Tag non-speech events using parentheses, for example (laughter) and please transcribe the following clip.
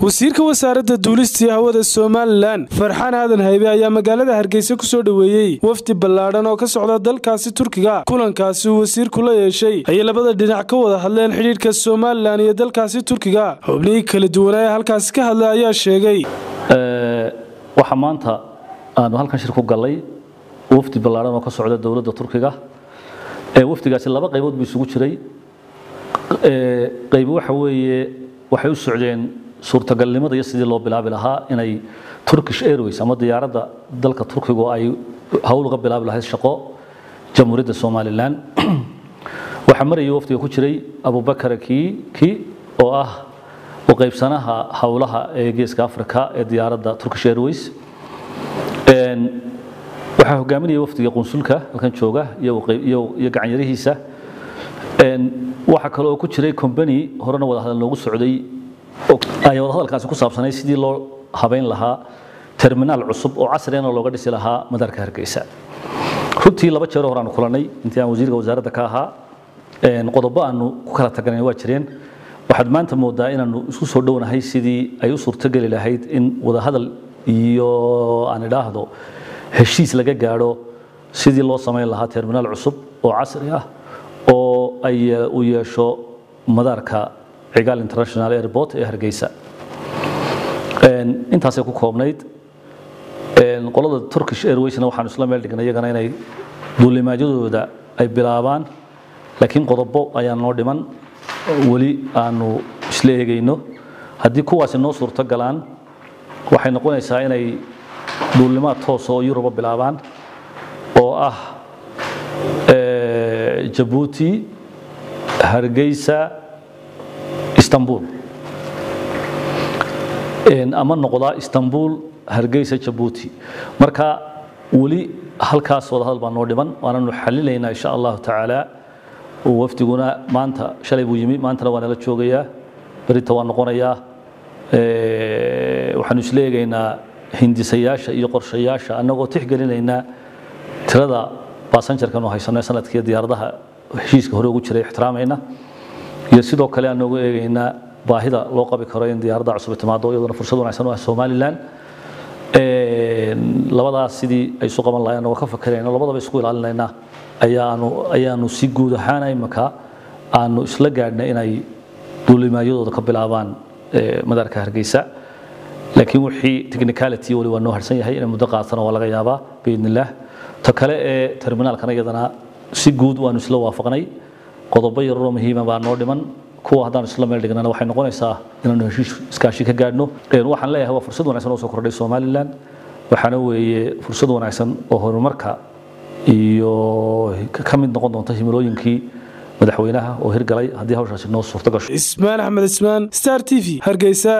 wasiirka wasaaradda duulistii hawada somalilan farxaan aadan haybe ayaa magaalada hargeysa ku soo dhoweeyey. Wafdi ballaadhan oo ka socda dalkaasi turkiga kulankaasi uu wasiirku la yeeshay ayay labada dhinac ka wada hadleen xidhiidhka somalilan iyo dalkaasi turkiga. Xubnihii kala duwanaa ee halkaasi ka hadlay ayaa sheegay waxaa maanta aanu halkan shir ku gallay wafdi ballaadhan oo ka socda dowladda turkiga. Wafdigaasi laba qaybood buu isugu jiray. Qaybi waxa weeye waxay u socdeen suurtagalnimada iyo sidii loo bilaabi lahaa inay turkish airways ama diyaaradda dalka turkigu ay hawl uga bilaabi lahayd shaqo jamhuuriyadda somalilan. (clears throat) Waxaa marayay wafdiga ku jiray abubakar kiiki oo ah u qaybsanaha howlaha ee geeska africa ee diyaaradda turkish airways. Waxaa hogaaminaya wafdiga qunsulka halkan jooga iyo gacanyarihiisa waxaa kale oo ku jiray combany horena wadahadal noogu socday ay wadahadalkaasi ku saabsanay sidii loo habayn lahaa terminaal cusub oo casriyana looga dhisi lahaa madaarka hargeysa. Runtii laba jeero hore kulanay intii aan wasiirka wasaaradda ka ahaa qodobo aanu ku kala tagnay waa jireen. Waxaad maanta moodaa inaanu isku soo dhownahay sidii ay u suurtogeli lahayd in wadahadal iyo aan idhaahdo heshiis laga gaadho sidii loo samayn lahaa terminaal cusub oo casri ah oo ay u yeesho madaarka cigaal international airport ee hargeysa. Intaasay ku koobnayd. Qolada turkish airwaysna waxaanu isla meel dhignay iyagana inay duulimaadyadooda ay bilaabaan. Laakiin qodobo ayaa noo dhiman. Weli aanu isla eegayno. Haddii kuwaasi noo suurto galaan waxay noqonaysaa inay duulimaad toos oo yuruba bilaabaan oo ah jabuuti hargeysa istanbul. Ama noqdaa istanbul hargeysa jabuuti marka weli halkaas wadahadal baa noo dhiman waananu xalinaynaa insha allahu tacaala. Wafdiguna maanta shalay buu yimi maantana waa nala joogayaa berita waa noqonayaa. Waxaanu isla hindisayaasha iyo qorshayaasha annagoo tixgelinaynaa tirada basanjarkanu haysano sannadkii diyaaradaha heshiiska hore ugu jiray ixtiraamayna iyo sidoo kale aan noogu eegaynaa baahida loo qabi karo in diyaaradda cusub timaado iyaduna fursad wanaagsan u ah somalilan labadaas sidii ay isu qaban lahayn anagoo ka fakarayna labadaba isku ilaalinaynaa ayaanu ayaanu si guud ahaan imaka aanu isla gaadhnay inay duulimaadyadooda ka bilaabaan madaarka hargeysa. Laakiin wixii technicality wali waa noo harsan yahay inay muddo qaatana waa laga yaabaa biidn illaah ta kale ee terminaalkana iyadana si guud waanu isla waafaqnay qodobo yararoo muhiima baa noo dhiman. Kuwa haddaanu isla meel dhignana waxay noqonaysaa inaanu heshiis iskaashi ka gaadhno. Waxaan leeyahay waa fursad wanaagsan oo soo kordhay somalilan waxaana weeye fursad wanaagsan oo horumarka iyo ka mid noqon doonta himilooyinkii madaxweynaha oo hirgalay haddii hawshaasi noo suurto gasho ismaan axmed ismaan star t v hargeysa